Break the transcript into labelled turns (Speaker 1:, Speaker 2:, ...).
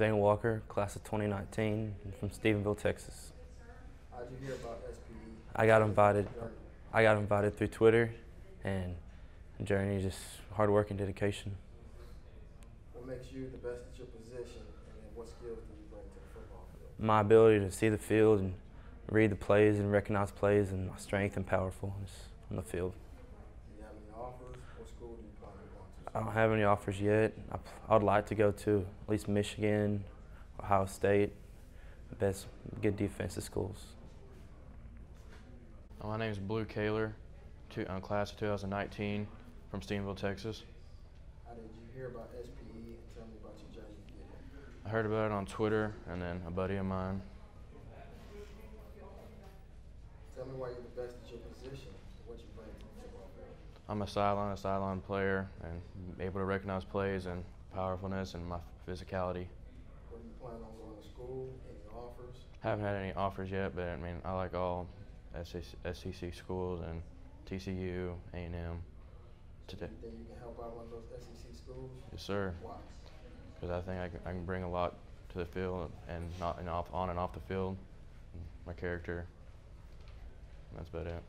Speaker 1: Zane Walker, class of 2019, from Stephenville, Texas.
Speaker 2: How'd you hear about SPE?
Speaker 1: I got invited. I got invited through Twitter, and Journey just hard work and dedication.
Speaker 2: What makes you the best at your position, and what skills do you bring to the football field?
Speaker 1: My ability to see the field and read the plays and recognize plays, and my strength and powerfulness on the field.
Speaker 2: Do you have any offers? What school do you plan on going to?
Speaker 1: I don't have any offers yet. I, I would like to go to at least Michigan, Ohio State, best good defensive schools.
Speaker 3: My name is Blu Caylor, two, uh, class of 2019 from Stephenville, Texas.
Speaker 2: How did you hear about SPE? And tell me about your journey to get here.
Speaker 3: I heard about it on Twitter and then a buddy of mine.
Speaker 2: Tell me why you're the best at your position and what you bring to the football field.
Speaker 3: I'm a sideline, a sideline player, and able to recognize plays and powerfulness and my physicality.
Speaker 2: Do you plan on going to school? Any offers?
Speaker 3: Haven't had any offers yet, but I mean, I like all SEC, schools and TCU, A&M. Today,
Speaker 2: you think you can help out one of those SEC schools?
Speaker 3: yes, sir.
Speaker 2: Why?
Speaker 3: Because I think I can, I can bring a lot to the field and not and off on and off the field. My character. That's about it.